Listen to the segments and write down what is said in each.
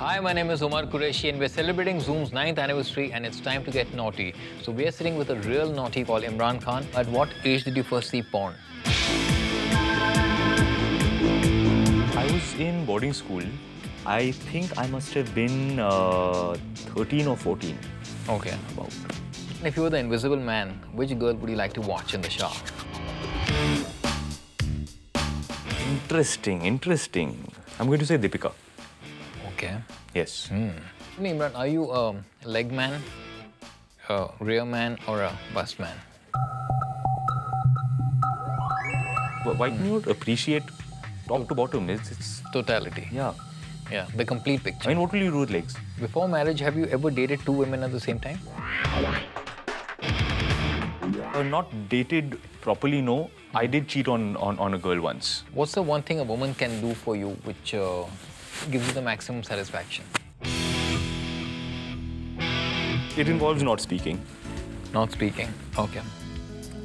Hi, my name is Omar Qureshi and we're celebrating Zoom's 9th anniversary and it's time to get naughty. So we're sitting with a real naughty called Imran Khan. At what age did you first see porn? I was in boarding school. I think I must have been uh, 13 or 14. Okay. About. If you were the invisible man, which girl would you like to watch in the shower? Interesting, interesting. I'm going to say Deepika. Okay. Yes. Imran, are you a leg man, a rear man, or a bust man? Wh- Why can you not appreciate top to bottom? It's, it's Totality. yeah. Yeah, the complete picture. I mean, what will you do with legs? Before marriage, have you ever dated two women at the same time? Uh, not dated properly, no. I did cheat on, on, on a girl once. What's the one thing a woman can do for you which uh, gives you the maximum satisfaction? It involves not speaking. Not speaking. Okay.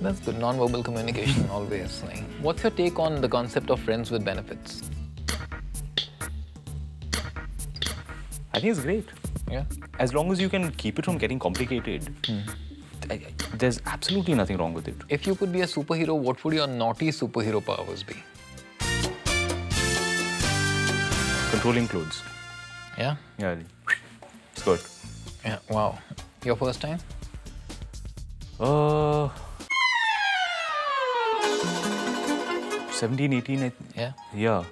That's good. Non-verbal communication always. Like, what's your take on the concept of friends with benefits? I think it's great. Yeah. As long as you can keep it from getting complicated, hmm. I- I- there's absolutely nothing wrong with it. If you could be a superhero, what would your naughty superhero powers be? Controlling clothes. Yeah. Yeah. Skirt. Yeah. Wow. Your first time? Uh, 17, 18, I, Yeah. yeah.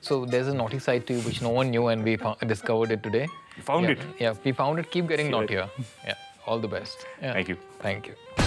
So there's a naughty side to you which no one knew, and we discovered it today. You found yeah. it. Yeah. We found it. Keep getting Sure. naughtier. Yeah. All the best. Yeah. Thank you. Thank you.